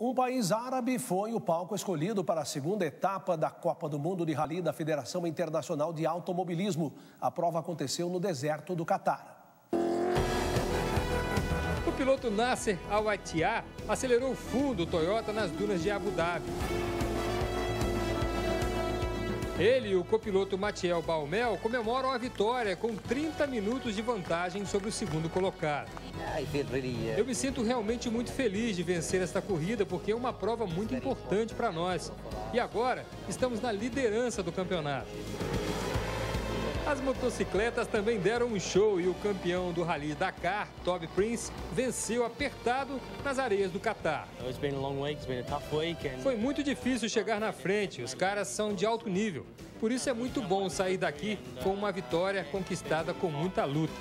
Um país árabe foi o palco escolhido para a segunda etapa da Copa do Mundo de Rally da Federação Internacional de Automobilismo. A prova aconteceu no deserto do Catar. O piloto Nasser Al-Attiyah acelerou fundo o Toyota nas dunas de Abu Dhabi. Ele e o copiloto Matiel Baumel comemoram a vitória com 30 minutos de vantagem sobre o segundo colocado. Eu me sinto realmente muito feliz de vencer esta corrida porque é uma prova muito importante para nós. E agora estamos na liderança do campeonato. As motocicletas também deram um show e o campeão do Rally Dakar, Toby Prince, venceu apertado nas areias do Catar. Foi muito difícil chegar na frente, os caras são de alto nível. Por isso é muito bom sair daqui com uma vitória conquistada com muita luta.